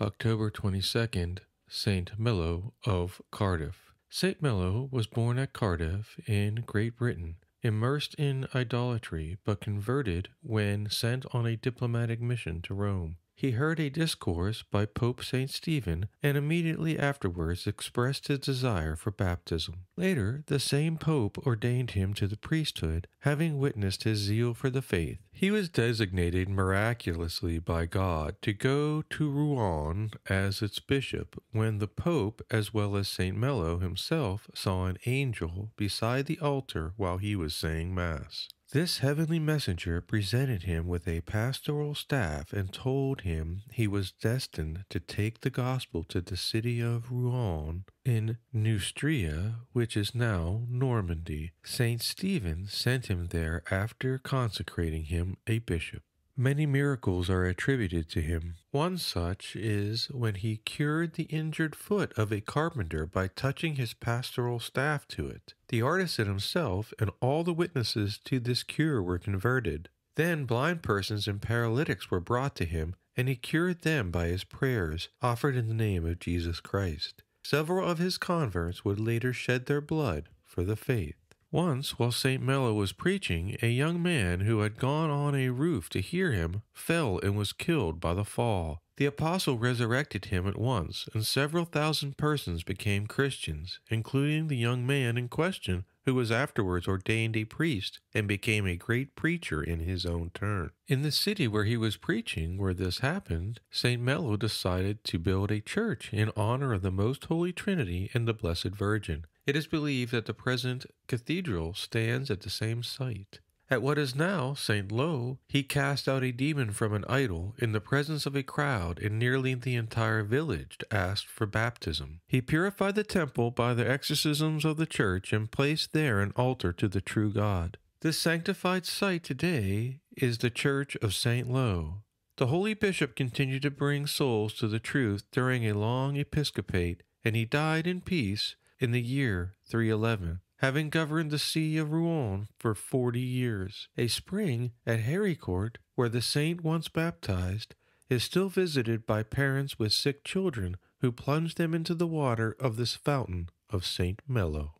October 22nd, St. Mello of Cardiff. St. Mello was born at Cardiff in Great Britain, immersed in idolatry, but converted when sent on a diplomatic mission to Rome. He heard a discourse by Pope St. Stephen and immediately afterwards expressed his desire for baptism. Later, the same pope ordained him to the priesthood, having witnessed his zeal for the faith. He was designated miraculously by God to go to Rouen as its bishop when the pope, as well as St. Mello himself, saw an angel beside the altar while he was saying Mass. This heavenly messenger presented him with a pastoral staff and told him he was destined to take the gospel to the city of Rouen in Neustria, which is now Normandy. Saint Stephen sent him there after consecrating him a bishop. Many miracles are attributed to him. One such is when he cured the injured foot of a carpenter by touching his pastoral staff to it. The artisan himself and all the witnesses to this cure were converted. Then blind persons and paralytics were brought to him, and he cured them by his prayers offered in the name of Jesus Christ. Several of his converts would later shed their blood for the faith. Once, while St. Mello was preaching, a young man who had gone on a roof to hear him fell and was killed by the fall. The apostle resurrected him at once, and several thousand persons became Christians, including the young man in question, who was afterwards ordained a priest and became a great preacher in his own turn. In the city where he was preaching, where this happened, St. Mello decided to build a church in honor of the Most Holy Trinity and the Blessed Virgin. It is believed that the present cathedral stands at the same site. At what is now St. Lo, he cast out a demon from an idol in the presence of a crowd, and nearly the entire village asked for baptism. He purified the temple by the exorcisms of the church and placed there an altar to the true God. This sanctified site today is the Church of St. Lo. The holy bishop continued to bring souls to the truth during a long episcopate, and he died in peace in the year 311, having governed the see of Rouen for forty years. A spring at Héricourt, where the saint once baptized, is still visited by parents with sick children who plunge them into the water of this fountain of St. Mello.